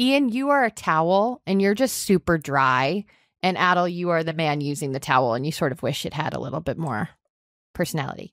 Ian, you are a towel and you're just super dry. And Adal, you are the man using the towel and you sort of wish it had a little bit more personality.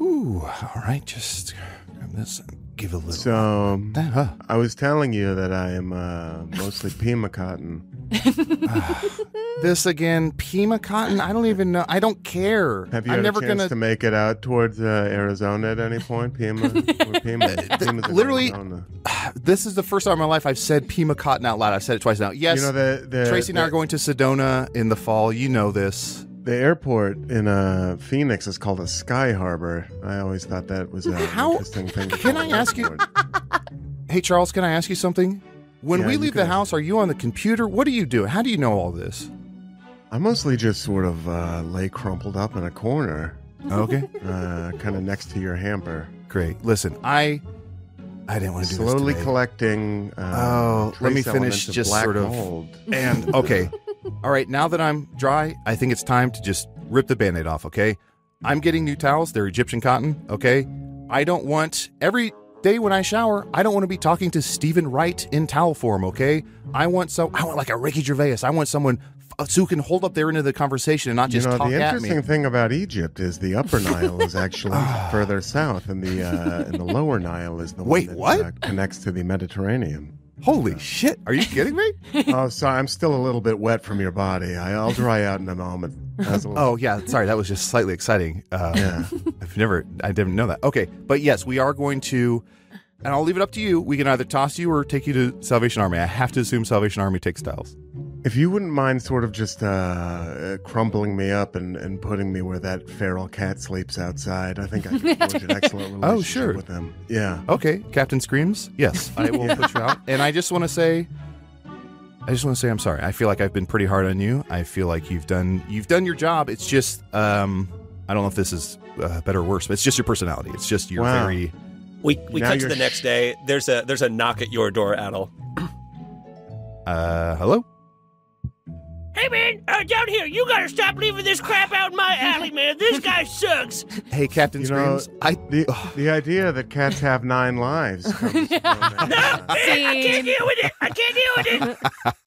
Ooh, all right, just grab this and give a little. So That- huh. I was telling you that I am uh, mostly Pima cotton. this again, Pima cotton. I don't even know. I don't care. Have you I'm had never a chance gonna. to make it out towards uh, Arizona at any point, Pima? Pima, Pima's literally- Arizona. This is the first time in my life I've said Pima cotton out loud. I've said it twice now. Yes, You know the, the Tracy and I are going to Sedona in the fall. You know this. The airport in uh, Phoenix is called a sky harbor. I always thought that was an How- interesting thing. Can I ask you- Hey Charles, can I ask you something? When Yeah, we leave the house, are you on the computer? What do you do? How do you know all this? I mostly just sort of uh, lay crumpled up in a corner, Okay, uh, kind of next to your hamper, great. Listen, I I didn't want to do slowly collecting. Uh, Oh, let me finish just sort of- mold. And okay, all right. Now that I'm dry, I think it's time to just rip the band-aid off. Okay, I'm getting new towels. They're Egyptian cotton. Okay, I don't want every day when I shower. I don't want to be talking to Steven Wright in towel form. Okay, I want some I want like a Ricky Gervais. I want someone who can hold up their end of the conversation and not just you know, talk the interesting thing about Egypt is the Upper Nile is actually further south, and the uh, and the Lower Nile is the Wait, one that what? Uh, connects to the Mediterranean. Holy shit! Are you kidding me? oh, sorry, I'm still a little bit wet from your body. I, I'll dry out in a moment. A little- Oh yeah, sorry, that was just slightly exciting. Uh, Yeah. I've never, I didn't know that. Okay, but yes, we are going to, and I'll leave it up to you. We can either toss you or take you to Salvation Army. I have to assume Salvation Army takes towels. If you wouldn't mind sort of just uh, uh, crumpling me up and, and putting me where that feral cat sleeps outside, I think I could forge an excellent relationship Oh, sure. with them. Yeah. Okay, Captain Screams. Yes, I will put you out. And I just want to say, I just want to say I'm sorry. I feel like I've been pretty hard on you. I feel like you've done you've done your job. It's just, um, I don't know if this is uh, better or worse, but it's just your personality. It's just your Wow. very. We we Now cut to the sh- next day. There's a there's a knock at your door, Adal. Uh, hello. Hey man, uh, down here, you gotta stop leaving this crap out in my alley, man. This guy sucks. Hey, Captain You know, I The, the idea that cats have nine lives comes from, uh, Man, I can't deal with it. I can't deal with it.